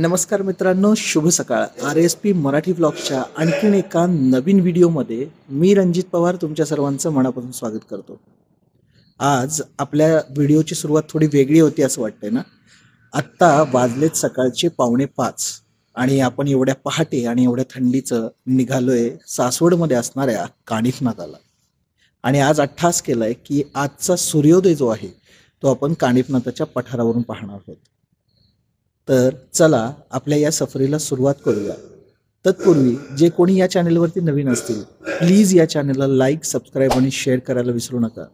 नमस्कार मित्रांनो शुभ सकाळ. आर एस पी मराठी ब्लॉगच्या आणखीन एका नवीन व्हिडिओमध्ये मी रणजित पवार तुमच्या सर्वांचं मनापासून स्वागत करतो. आज आपल्या व्हिडिओची सुरुवात थोडी वेगळी होती असं वाटतंय ना? आत्ता वाजलेत सकाळचे पावणे पाच आणि आपण एवढ्या पहाटे आणि एवढ्या थंडीचं निघालोय सासवडमध्ये असणाऱ्या कानिफनाथाला. आणि आज अठ्ठास केलाय की आजचा सूर्योदय जो आहे तो आपण कानिफनाथाच्या पठारावरून पाहणार आहोत. तर चला आपल्या या सफरीला सुरुवात करूया. तत्पूर्वी जे कोणी या चॅनेलवरती नवीन असतील प्लीज या चॅनलला लाईक सबस्क्राईब आणि शेअर करायला विसरू नका.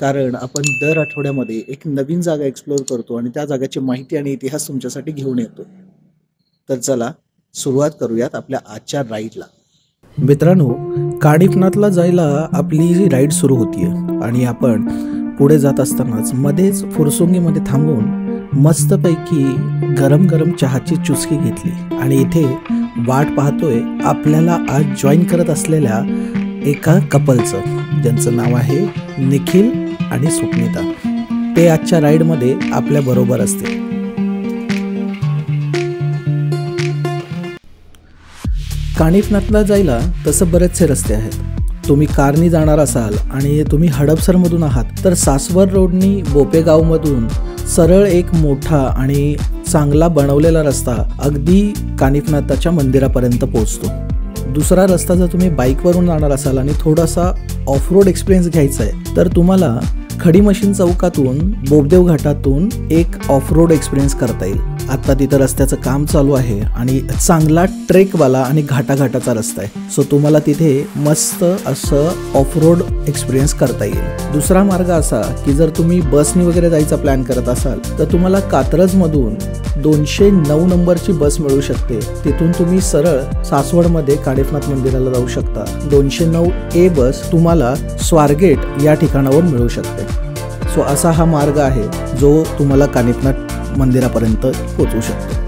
कारण आपण दर आठवड्यामध्ये एक नवीन जागा एक्सप्लोअर करतो आणि त्या जागाची माहिती आणि इतिहास तुमच्यासाठी घेऊन येतो. तर चला सुरुवात करूयात आपल्या आजच्या राईडला. मित्रांनो काडिफनाथला जायला आपली जी राईड सुरू होतीये आणि आपण पुढे जात असतानाच मध्येच फुरसुंगीमध्ये थांबून मस्तपैकी गरम गरम चहाची चुस्की घेतली. आणि इथे वाट पाहतोय आपल्याला आज जॉईन करत असलेल्या एका कपलचं ज्यांचं नाव आहे निखिल आणि सुप्निता ते आजच्या राईडमध्ये आपल्या बरोबर असतील. काणिफनाथला जायला तसं बरेचसे रस्ते आहेत. तुम्ही कारनी जाणार असाल आणि तुम्ही हडपसरमधून आहात तर सासवर रोडनी बोपेगावमधून सरळ एक मोठा आणि चांगला बनवलेला रस्ता अगदी कानिफनाथाच्या मंदिरापर्यंत पोहोचतो. दुसरा रस्ता जर तुम्ही बाईकवरून जाणार असाल आणि थोडासा ऑफ रोड एक्सपिरियन्स घ्यायचा आहे तर तुम्हाला खडी मशीन चौकातून बोबदेव घाटातून एक ऑफ रोड एक्सपिरियन्स करता येईल. आता तिथं रस्त्याचं काम चालू आहे आणि चांगला ट्रेकवाला आणि घाटाघाटाचा रस्ता आहे. सो तुम्हाला तिथे मस्त असं ऑफ रोड एक्सपिरियन्स करता येईल. दुसरा मार्ग असा की जर तुम्ही बसनी वगैरे जायचा प्लॅन करत असाल तर तुम्हाला कात्रजमधून दोनशे नऊ नंबरची बस मिळू शकते. तिथून तुम्ही सरळ सासवडमध्ये काडेफनाथ मंदिराला जाऊ शकता. दोनशे नऊ ए बस तुम्हाला स्वारगेट या ठिकाणावर मिळू शकते. सो असा हा मार्ग आहे जो तुम्हाला कानिपनाथ मंदिरापर्यंत पोचवू शकतो.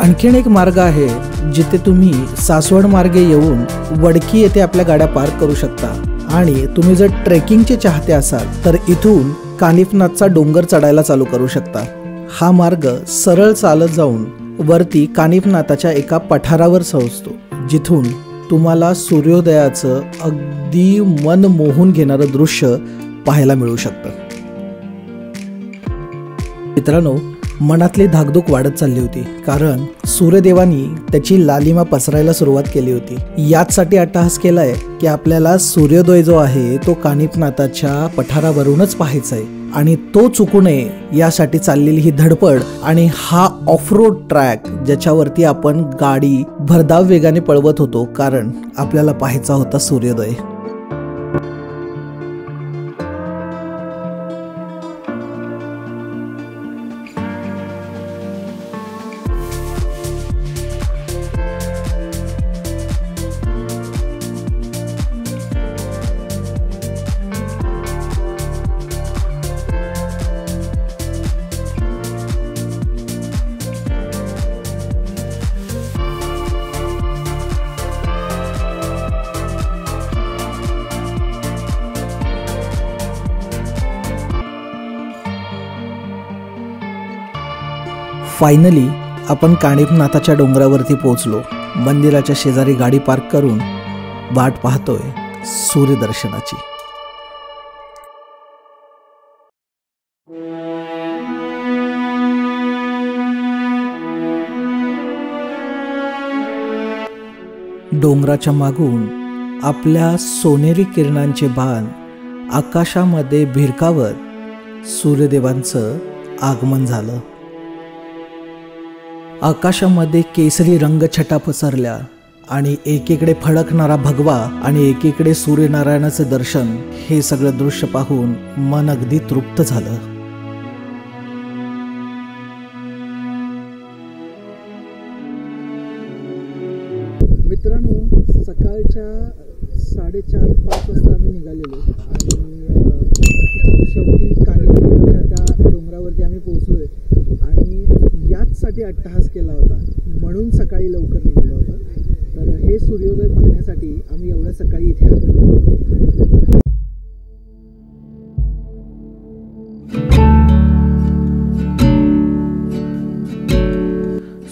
आणखीन एक मार्ग आहे जिथे तुम्ही सासवड मार्गे येऊन वडकी येथे आपल्या गाड्या पार्क करू शकता आणि तुम्ही जर ट्रेकिंगचे चाहते असाल तर इथून कानिफनाथचा डोंगर चढायला चालू करू शकता. हा मार्ग सरळ चालत जाऊन वरती कानिफनाथाच्या एका पठारावर पोहोचतो जिथून तुम्हाला सूर्योदयाचं अगदी मन मोहून घेणारं दृश्य पाहायला मिळू शकतं. मित्रांनो मनातली धाकधूक वाढत चालली होती कारण सूर्यदेवानी त्याची लालिमा पसरायला सुरुवात केली होती. याचसाठी अट्टहास केलाय की आपल्याला सूर्योदय जो आहे तो कानिपनाथाच्या पठारावरूनच पाहायचा आहे आणि तो चुकू नये यासाठी चाललेली ही धडपड आणि हा ऑफ रोड ट्रॅक ज्याच्यावरती आपण गाडी भरधाव वेगाने पळवत होतो कारण आपल्याला पाहायचा होता सूर्योदय. फायनली आपण काणिपनाथाच्या डोंगरावरती पोहोचलो. मंदिराच्या शेजारी गाडी पार्क करून वाट पाहतोय सूर्यदर्शनाची. डोंगराच्या मागून आपल्या सोनेरी किरणांचे बाण आकाशामध्ये भिरकावत सूर्यदेवांचं आगमन झालं. आकाशामध्ये केसरी रंगछटा पसरल्या आणि एकीकडे फडकणारा भगवा आणि एकीकडे सूर्यनारायणाचे दर्शन हे सगळं दृश्य पाहून मन अगदी तृप्त झालं. मित्रांनो सकाळच्या साडेचार पाच वाजता आम्ही निघालेलो आणि शेवटी कानिफनाथच्या त्या डोंगरावरती आम्ही पोहोचलोय. त्याचसाठी अट्टहास केला होता. म्हणून सकाळी लवकर निघालो होतो. तर हे सूर्योदय पाहण्यासाठी आम्ही एवढ्या सकाळी इथे आलो.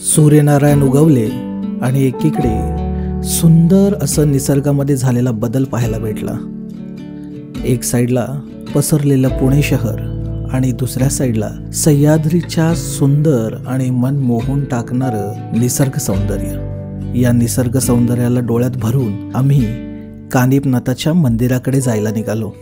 सूर्यनारायण उगवले आणि एकीकडे सुंदर असं निसर्गामध्ये झालेला बदल पाहायला भेटला. एक साईडला पसरलेलं पुणे शहर आणि दुसऱ्या साईडला सह्याद्रीच्या सुंदर आणि मन मोहून टाकणारं निसर्ग सौंदर्य. या निसर्ग सौंदर्याला डोळ्यात भरून आम्ही कानिपनाथाच्या मंदिराकडे जायला निघालो.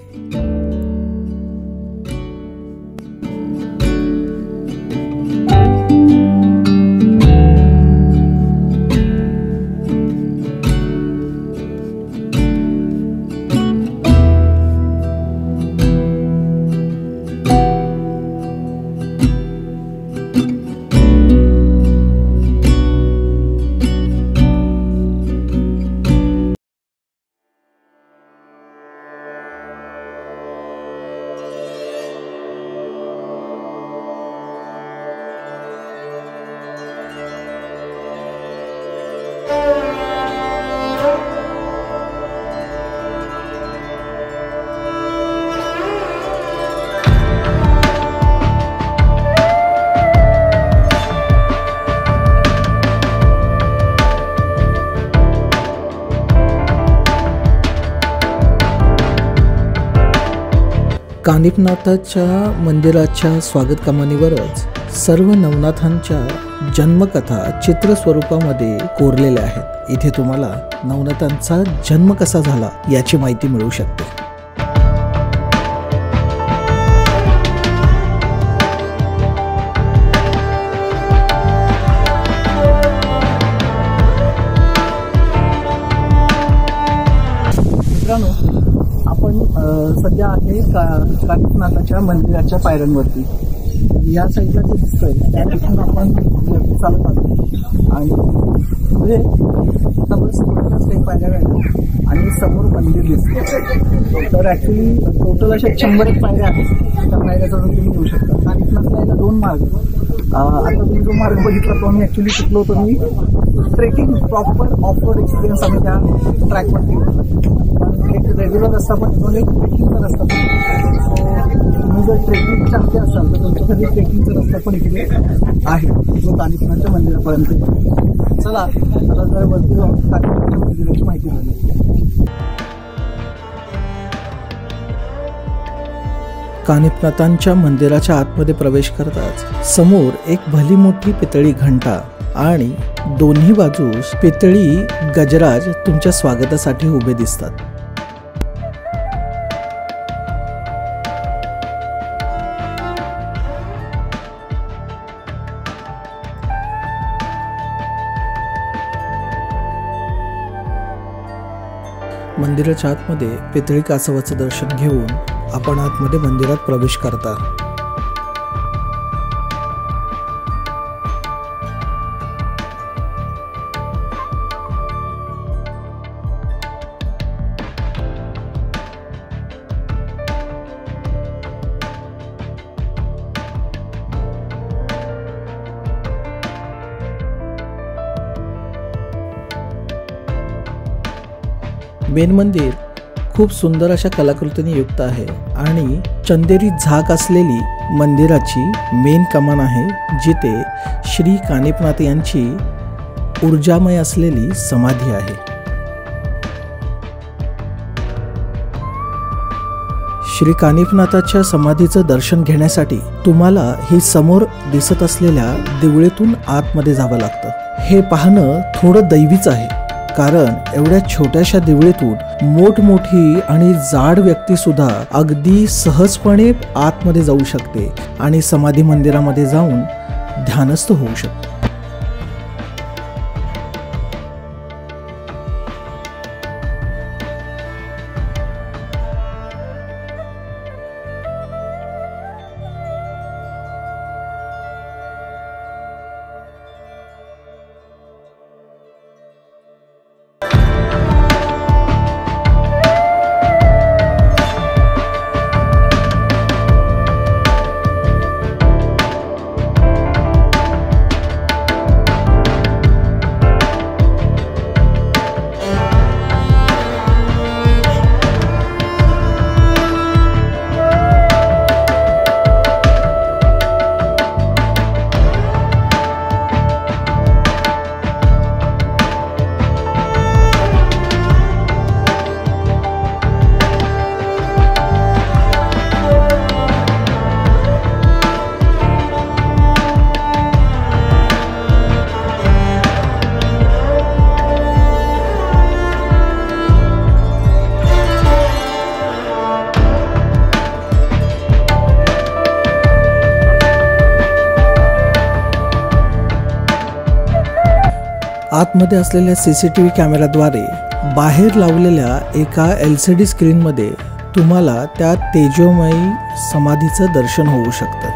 कानिपनाथाच्या मंदिराच्या स्वागत कमानीवरच सर्व नवनाथांच्या जन्मकथा चित्र स्वरूपामध्ये कोरलेल्या आहेत. इथे तुम्हाला नवनाथांचा जन्म कसा झाला याची माहिती मिळू शकते. सध्या आहे का कानिपनाथाच्या मंदिराच्या पायऱ्यांवरती? या साईडला जे दिसतंय त्यापासून आपण चालत आलो. आणि पुढे समोर समोरच काही पायऱ्या आणि समोर मंदिर दिसतं तर ऍक्च्युली टोटल अशा शंभर एक पायऱ्या आहेत. त्या पायऱ्या चढून तुम्ही येऊ शकता. कानिपनाथला यायला दोन मार्ग. आता तुम्ही जो मार्ग बघितला तो आम्ही ऍक्च्युली शिकलो होतो मी. Trekking proper off road experience आम्ही त्या ट्रॅकवर केला एक रेग्युलर रस्ता पण एक ट्रेकिंगचा रस्ता पण. तुम्ही जर ट्रेकिंग चालते असाल तर तुमच्यासाठी ट्रेकिंगचा रस्ता पण इकडे आहे. जो कानिपनाथच्या मंदिरापर्यंत चला आता जर वरती जाऊन मंदिराची माहिती झाली कानिपनाथांच्या मंदिराच्या आतमध्ये प्रवेश करताच समोर एक भली मोठी पितळी घंटा आणि दोन्ही बाजूस पितळी गजराज तुमच्या स्वागतासाठी उभे दिसतात. मंदिराच्या आतमध्ये पितळी कासवाचं दर्शन घेऊन आपण आतमध्ये मंदिरात प्रवेश करता. मेन मंदिर खूप सुंदर अशा कलाकृतीने युक्त आहे आणि चंदेरी झाक असलेली मंदिराची मेन कमान आहे जिथे श्री कानिपनाथ यांची ऊर्जामय असलेली समाधी आहे. श्री कानिफनाथाच्या समाधीचं दर्शन घेण्यासाठी तुम्हाला ही समोर दिसत असलेल्या देवळीतून आतमध्ये जावं लागतं. हे पाहणं थोडं दैवीच आहे. कारण एवढ्या छोट्याशा दिवळीतून मोठमोठी आणि जाड व्यक्ती सुद्धा अगदी सहजपणे आतमध्ये जाऊ शकते आणि समाधी मंदिरामध्ये जाऊन ध्यानस्थ होऊ शकते. आतमध्ये असलेल्या सी सी टी व्ही कॅमेराद्वारे बाहेर लावलेल्या एका एल सी डी स्क्रीनमध्ये तुम्हाला त्या तेजोमयी समाधीचं दर्शन होऊ शकतं.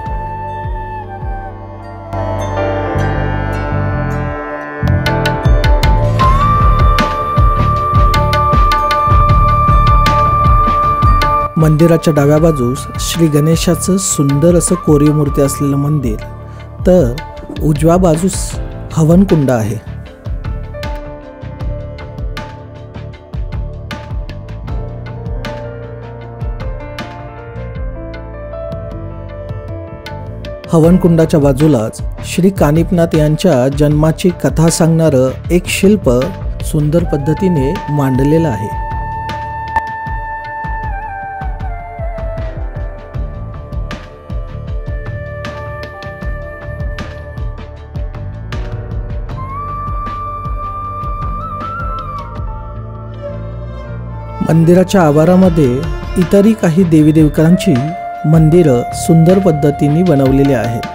मंदिराच्या डाव्या बाजूस श्री गणेशाचं सुंदर असं कोरीव मूर्ती असलेलं मंदिर तर उजव्या बाजूस हवनकुंड आहे. हवनकुंडाच्या बाजूलाच श्री कानिपनाथ यांच्या जन्माची कथा सांगणारं एक शिल्प सुंदर पद्धतीने मांडलेलं आहे. मंदिराच्या आवारामध्ये इतरही काही देवीदेवतांची मंदिरं सुंदर पद्धतीने बनवलेली आहेत.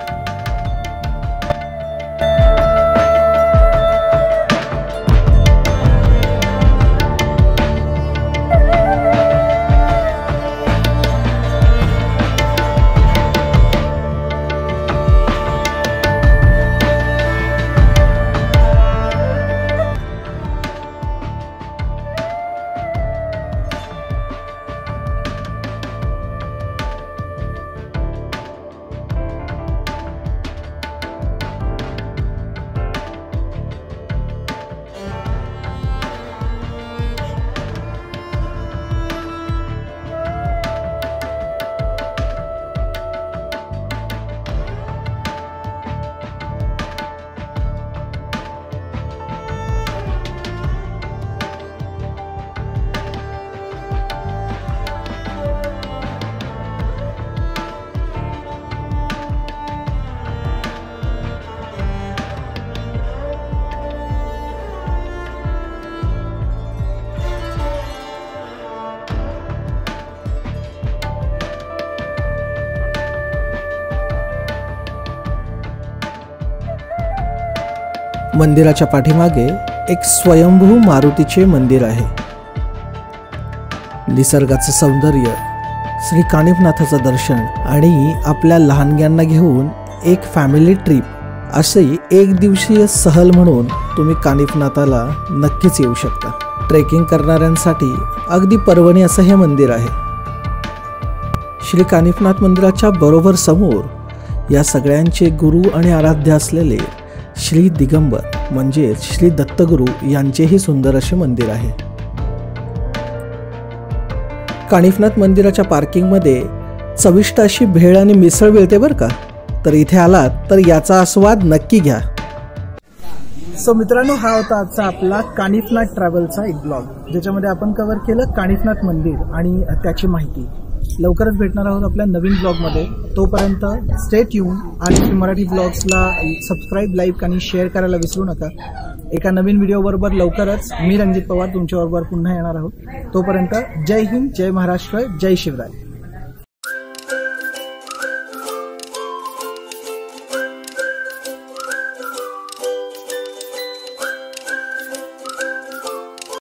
मंदिराच्या पाठीमागे एक स्वयंभू मारुतीचे मंदिर आहे. निसर्गाचं सौंदर्य श्री कानिफनाथाचं दर्शन आणि आपल्या लहानग्यांना घेऊन एक फॅमिली ट्रिप असे एक दिवसीय सहल म्हणून तुम्ही कानिफनाथाला नक्कीच येऊ शकता. ट्रेकिंग करणाऱ्यांसाठी अगदी पर्वणी असं हे मंदिर आहे. श्री कानिफनाथ मंदिराच्या बरोबर समोर या सगळ्यांचे गुरु आणि आराध्य असलेले श्री दिगंबर म्हणजेच श्री दत्तगुरू यांचेही सुंदर असे मंदिर आहे. काणिफनाथ मंदिराच्या पार्किंगमध्ये चविष्ट अशी भेळ आणि मिसळ मिळते बरं का? तर इथे आलात तर याचा आस्वाद नक्की घ्या. सो मित्रांनो हा होता आजचा आपला काणिफनाथ ट्रॅव्हलचा एक ब्लॉग ज्याच्यामध्ये आपण कव्हर केलं काणिफनाथ मंदिर आणि त्याची माहिती. लवकरच भेटणार आहोत आपल्या नवीन ब्लॉगमध्ये. तोपर्यंत स्टेट येऊन आणि मराठी ब्लॉग्सला सबस्क्राईब लाईक आणि शेअर करायला विसरू नका. एका नवीन व्हिडिओबरोबर लवकरच मी रणजित पवार तुमच्याबरोबर पुन्हा येणार आहोत. तोपर्यंत जय हिंद जय महाराष्ट्र जय शिवराय.